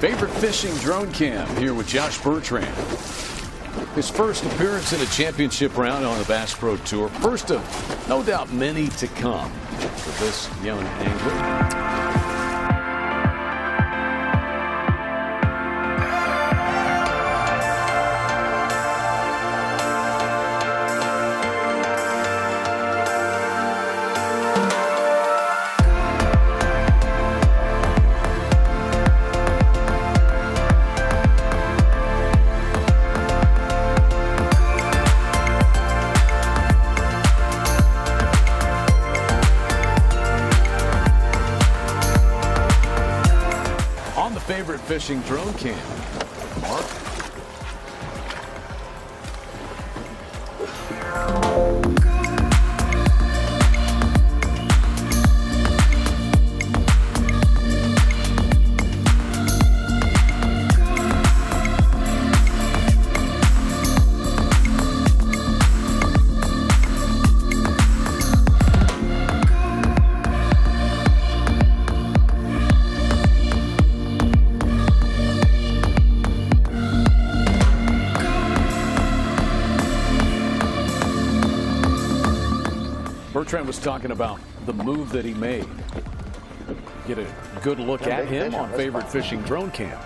Favorite fishing drone cam here with Josh Bertrand. His first appearance in a championship round on the Bass Pro Tour. First of no doubt many to come for this young angler. On the favorite fishing drone cam. Bertrand was talking about the move that he made. Get a good look at him on favorite fishing drone cam.